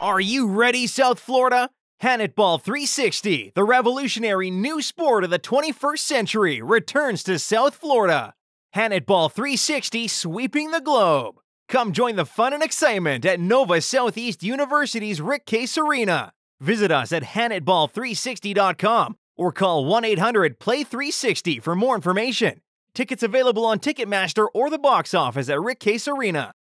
Are you ready, South Florida? Hanetball 360, the revolutionary new sport of the 21st century, returns to South Florida. Hanetball 360 sweeping the globe. Come join the fun and excitement at Nova Southeast University's Rick Case Arena. Visit us at hanetball360.com or call 1 800 Play 360 for more information. Tickets available on Ticketmaster or the box office at Rick Case Arena.